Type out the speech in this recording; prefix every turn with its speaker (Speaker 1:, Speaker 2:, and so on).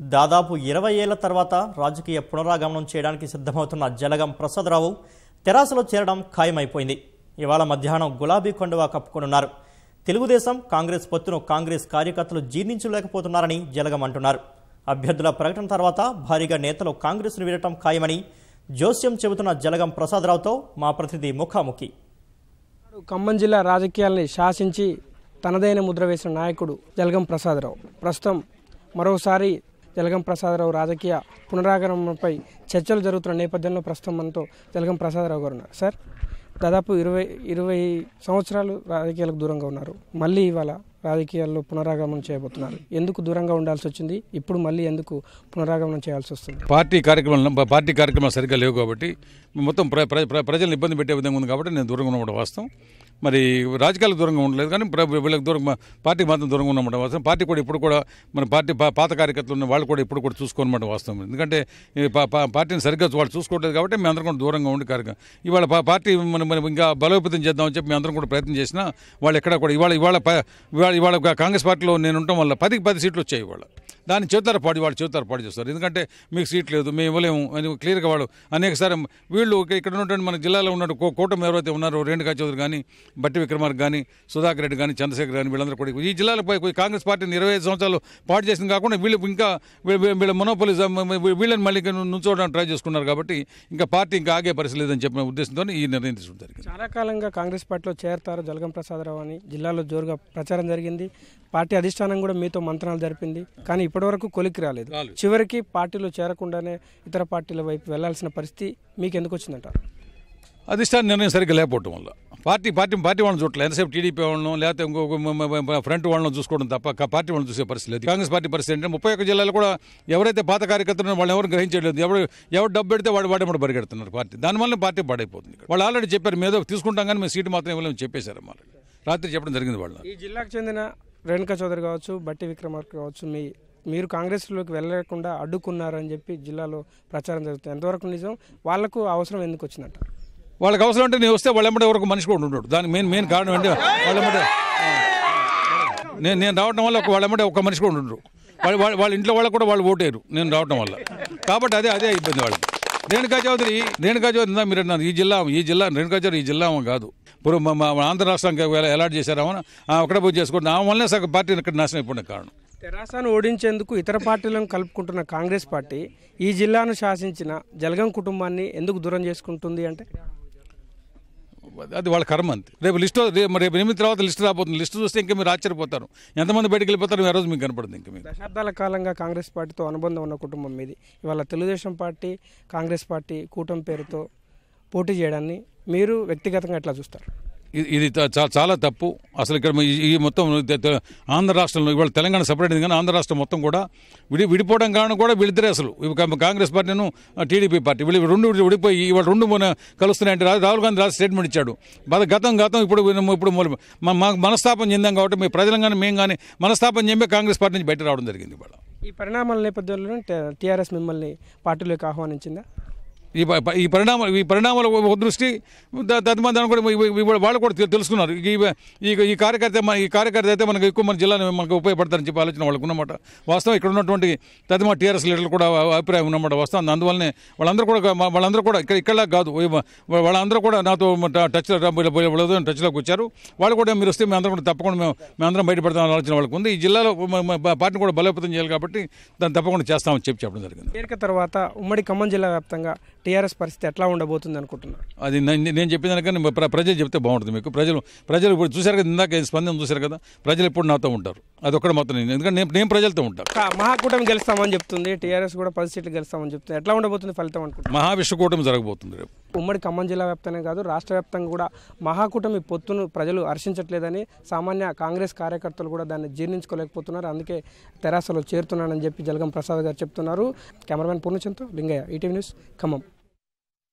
Speaker 1: దాదాపు ఇరవై ఏళ్ళ తర్వాత రాజకీయ పునరాగమనం చేయడానికి సిద్ధమవుతున్న జలగం ప్రసాదరావు తెరాసలో చేరడం ఖాయమైపోయింది. ఇవాళ మధ్యాహ్నం గులాబీ కొండవా కప్పుకొనున్నారు. తెలుగుదేశం కాంగ్రెస్ పొత్తును కాంగ్రెస్ కార్యకర్తలు జీర్ణించలేకపోతున్నారని జలగం అంటున్నారు. అభ్యర్థుల ప్రకటన తర్వాత భారీగా నేతలు కాంగ్రెస్ను వీడటం ఖాయమని జోస్యం చెబుతున్న జలగం ప్రసాదరావుతో మా ప్రతినిధి ముఖాముఖి.
Speaker 2: ఖమ్మం జిల్లా రాజకీయాల్ని శాసించి తనదైన ముద్ర వేసిన నాయకుడు జలగం ప్రసాదరావు. ప్రస్తుతం మరోసారి జలగం ప్రసాదరావు రాజకీయ పునరాగమనంపై చర్చలు జరుగుతున్న నేపథ్యంలో ప్రస్తుతం మనతో జలగం ప్రసాదరావు గారు ఉన్నారు. సార్ దాదాపు ఇరవై ఇరవై సంవత్సరాలు రాజకీయాలకు దూరంగా ఉన్నారు. మళ్ళీ ఇవాళ రాజకీయాల్లో పునరాగమనం చేయబోతున్నారు. ఎందుకు దూరంగా ఉండాల్సి వచ్చింది? ఇప్పుడు మళ్ళీ ఎందుకు పునరాగమనం చేయాల్సి వస్తుంది?
Speaker 3: పార్టీ కార్యక్రమాలు పార్టీ కార్యక్రమాలు సరిగ్గా లేవు కాబట్టి మొత్తం ప్ర ప్ర- ప్రజలను ఇబ్బంది పెట్టే విధంగా ఉంది కాబట్టి నేను దూరంగా ఉండడం వాస్తవం. మరి రాజకీయాలకు దూరంగా ఉండలేదు కానీ వీళ్ళకి దూరం పార్టీకి మాత్రం దూరంగా ఉండడం వాస్తవం. పార్టీ కూడా ఇప్పుడు కూడా మన పార్టీ పాత కార్యకర్తలు ఉన్న వాళ్ళు కూడా ఇప్పుడు కూడా చూసుకోనమాట వాస్తవం. ఎందుకంటే పా- పార్టీని సరిగ్గా వాళ్ళు చూసుకోవట్లేదు కాబట్టి మేము అందరం కూడా దూరంగా ఉండి కార్యక్రమం. ఇవాళ పార్టీ మనం మనం ఇంకా బలోపేతం చేద్దామని చెప్పి మేము అందరం కూడా ప్రయత్నం చేసినా వాళ్ళు ఎక్కడ కూడా ఇవాళ ఇవాళ ఇవాళ ఇవాళ కాంగ్రెస్ పార్టీలో నేను ఉండటం వల్ల పదికి పది సీట్లు వచ్చాయి ఇవాళ. దాన్ని చేతారు పాడి వాళ్ళు చేతారు పాడి చేస్తారు. ఎందుకంటే మీకు సీట్ లేదు మేము ఇవ్వలేము అని క్లియర్గా వాళ్ళు అనేకసారి వీళ్ళు ఇక్కడ ఉన్నటువంటి మన జిల్లాలో ఉన్న కూటమి ఎవరైతే ఉన్నారో రేణుకా చౌదరి కానీ బట్టి విక్రమార్క కానీ సుధాకర్ రెడ్డి కానీ చంద్రశేఖర్ కానీ వీళ్ళందరూ కూడా ఈ జిల్లాలో పోయి కాంగ్రెస్ పార్టీని ఇరవై ఐదు సంవత్సరాలు పాటు చేసింది కాకుండా వీళ్ళు ఇంకా వీళ్ళ- వీళ్ళ- మొనోపలిజం వీళ్ళని మళ్ళీ నుంచోవడానికి ట్రై చేసుకున్నారు కాబట్టి ఇంకా పార్టీ ఇంకా ఆగే పరిస్థితి లేదని చెప్పిన ఉద్దేశంతో ఈ నిర్ణయం తీసుకుని జరిగింది.
Speaker 2: చాలా కాలంగా కాంగ్రెస్ పార్టీలో చేరతారు జలగం ప్రసాదరావు అని. జిల్లాలో జోరుగా ప్రచారం జరిగింది. పార్టీ అధిష్టానం కూడా మీతో మంత్రాలు జరిపింది. కానీ ఇప్పటివరకు కొలికి రాలేదు. చివరికి పార్టీలో చేరకుండానే ఇతర పార్టీల వైపు వెళ్ళాల్సిన పరిస్థితి మీకు ఎందుకు వచ్చిందంటారు
Speaker 3: అధిష్టాన నిర్ణయం సరిగ్గా లేకపోవడం వల్ల. పార్టీ పార్టీ పార్టీ వాళ్ళని చూడలేదు ఎంతసేపు టీడీపీ వాళ్ళను లేకపోతే మ- ఫ్రంట్ వాళ్ళని చూసుకోవడం తప్ప పార్టీ వాళ్ళని చూసే పరిస్థితి లేదు. కాంగ్రెస్ పార్టీ పరిస్థితి అంటే ముప్పై ఒక్క జిల్లాలో కూడా ఎవరైతే పాత కార్యకర్తలు వాళ్ళు ఎవరు గ్రహించలేదు ఎవరు ఎవరు డబ్బు పెడితే వాడు వాడేమో పరిగెడుతున్నారు పార్టీ. దానివల్ల పార్టీ పాడైపోతుంది. వాళ్ళు ఆల్రెడీ చెప్పారు మీద తీసుకుంటాం కానీ మేము సీటు మాత్రం ఇవ్వలేము చెప్పేశారు అమ్మ రాత్రి చెప్పడం జరిగింది వాళ్ళు
Speaker 2: ఈ జిల్లాకు చెందిన రేణుకా చౌదరి కావచ్చు బట్టి విక్రమార్క కావచ్చు మీ మీరు కాంగ్రెస్లోకి వెళ్ళకుండా అడ్డుకున్నారని చెప్పి జిల్లాలో ప్రచారం జరుగుతుంది. ఎంతవరకు నిజం? వాళ్ళకు అవసరం ఎందుకు వచ్చిందంట?
Speaker 3: వాళ్ళకి అవసరం అంటే నేను వస్తే వాళ్ళ వరకు మనిషి కూడా ఉండడు. దానికి మెయిన్ మెయిన్ కారణం అంటే వాళ్ళ నేను నేను రావడం వల్ల ఒక వాళ్ళ ఒక మనిషి కూడా ఉండరు వాళ్ళు వాళ్ళ- వాళ్ళ ఇంట్లో వాళ్ళకు కూడా వాళ్ళు ఓటేరు నేను రావడం వల్ల. కాబట్టి అదే అదే ఇబ్బంది వాళ్ళకి. రేణుకా చౌదరి రేణుకా చౌదరి మీరు అన్నారు ఈ జిల్లా ఈ జిల్లా రేణుకా చౌదరి ఈ జిల్లా కాదు. ఇప్పుడు మా ఆంధ్ర రాష్ట్రానికి ఎలా అలాట్ చేశారామని అక్కడ పోయి చేసుకోండి ఆమె వల్లనే సగం పార్టీ ఇక్కడ నాశనం అయిపోయిన కారణం.
Speaker 2: తెరాసాను ఓడించేందుకు ఇతర పార్టీలను కలుపుకుంటున్న కాంగ్రెస్ పార్టీ ఈ జిల్లాను శాసించిన జలగం కుటుంబాన్ని ఎందుకు దూరం చేసుకుంటుంది అంటే?
Speaker 3: అది వాళ్ళ కర్మ అంతే. రేపు లిస్ట్ రేపు రేపు ఎనిమిది తర్వాత లిస్ట్ రాబోతుంది. లిస్ట్ చూస్తే ఇంకా మీరు ఆశ్చర్యపోతారు. ఎంతమంది బయటకు వెళ్ళిపోతారు ఆ రోజు మీకు కనపడుతుంది ఇంకా మీకు
Speaker 2: దశాబ్దాల కాలంగా కాంగ్రెస్ పార్టీతో అనుబంధం ఉన్న కుటుంబం మీది. ఇవాళ తెలుగుదేశం పార్టీ కాంగ్రెస్ పార్టీ కూటమి పేరుతో పోటీ చేయడాన్ని మీరు వ్యక్తిగతంగా ఎట్లా చూస్తారు?
Speaker 3: ఇది- ఇది చాలా తప్పు. అసలు ఇక్కడ ఈ- మొత్తం ఆంధ్ర రాష్ట్రంలో ఇవాళ తెలంగాణ సపరేట్ అయింది కానీ ఆంధ్ర రాష్ట్రం మొత్తం కూడా విడి విడిపోవడం కారణం కూడా వీళ్ళిద్దరే అసలు. ఇవి కాంగ్రెస్ పార్టీను టీడీపీ పార్టీ. వీళ్ళు రెండు విడిపోయి ఇవాళ రెండు మన కలుస్తున్నాయంటే రాహుల్ గాంధీ రాజు స్టేట్మెంట్ ఇచ్చాడు. బాధ గతం గతం ఇప్పుడు ఇప్పుడు మా- మాకు మనస్తాపం చెందాం కాబట్టి మీ ప్రజలు కానీ మేము కానీ మనస్తాపం చెంపే కాంగ్రెస్ పార్టీ నుంచి బయట రావడం జరిగింది ఇవాళ.
Speaker 2: ఈ పరిణామాల నేపథ్యంలో టీఆర్ఎస్ మిమ్మల్ని పార్టీలోకి ఆహ్వానించిందా?
Speaker 3: ఈ ప- ఈ పరిణామ ఈ పరిణామాల దృష్టి ద- దాన్ని కూడా వాళ్ళు కూడా తెలుసుకున్నారు. ఈ ఈ కార్యకర్త మన ఈ కార్యకర్త అయితే మనకు ఎక్కువ మన జిల్లాని మనకు ఉపయోగపడతారని చెప్పి ఆలోచన వాళ్ళకు ఉన్నమాట. వాస్తవం ఇక్కడ ఉన్నటువంటి తదిమ టీఆర్ఎస్ లీడర్లు కూడా అభిప్రాయం ఉన్నమాట. వస్తుంది అందువల్లనే వాళ్ళందరూ కూడా వాళ్ళందరూ కూడా ఇక్కడ ఇక్కడ కాదు. వాళ్ళందరూ కూడా నాతో టచ్లో టచ్లోకి వచ్చారు. వాళ్ళు కూడా మీరు వస్తే మేము అందరం కూడా తప్పకుండా మేము మేమందరం బయటపడతాం ఆలోచన వాళ్ళకు ఉంది. ఈ జిల్లాలో పార్టీని కూడా బలోపేతం చేయాలి కాబట్టి దాన్ని తప్పకుండా చేస్తామని చెప్పి చెప్పడం జరిగింది.
Speaker 2: తర్వాత ఉమ్మడి ఖమ్మం జిల్లా వ్యాప్తంగా టీఆర్ఎస్ పరిస్థితి ఎట్లా ఉండబోతుంది అనుకుంటున్నారు?
Speaker 3: అది నేను చెప్పిన దానికన్నా ప్రజలు చెప్తే బాగుంటుంది మీకు. ప్రజలు ప్రజలు ఇప్పుడు చూశారు కదా ఇందాక స్పందన చూశారు కదా ప్రజలు ఎప్పుడు నాతో ఉంటారు. అది ఒక్కటి మాత్రం నేను ఎందుకంటే నేను నేను ప్రజలతో ఉంటాను.
Speaker 2: మహాకూటమి గెలుస్తామని చెప్తుంది టీఆర్ఎస్ కూడా పది సీట్లు గెలుస్తామని చెప్తుంది. ఎట్లా ఉండబోతుంది ఫలితం అనుకుంటున్నారు?
Speaker 3: మహావిశ్వకూటమి జరగబోతుంది రేపు.
Speaker 2: ఉమ్మడి ఖమ్మం జిల్లా వ్యాప్తంగా కాదు రాష్ట్ర వ్యాప్తంగా కూడా మహాకూటమి పొత్తును ప్రజలు హర్షించట్లేదని సామాన్య కాంగ్రెస్ కార్యకర్తలు కూడా దాన్ని జీర్ణించుకోలేకపోతున్నారు. అందుకే తెరాసలో చేరుతున్నానని చెప్పి జలగం ప్రసాద్ గారు చెప్తున్నారు. కెమెరామెన్ పూర్ణచంద్తో లింగయ్య ఈటీవీ న్యూస్ ఖమ్మం.